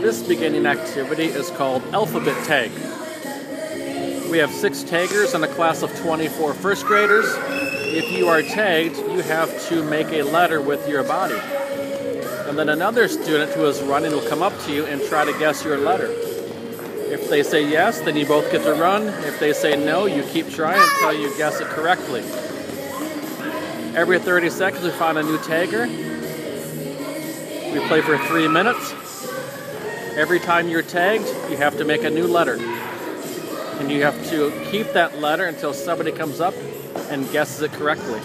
This beginning activity is called Alphabet Tag. We have six taggers and a class of 24 first graders. If you are tagged, you have to make a letter with your body. And then another student who is running will come up to you and try to guess your letter. If they say yes, then you both get to run. If they say no, you keep trying until you guess it correctly. Every 30 seconds, we find a new tagger. We play for three minutes. Every time you're tagged, you have to make a new letter. And you have to keep that letter until somebody comes up and guesses it correctly.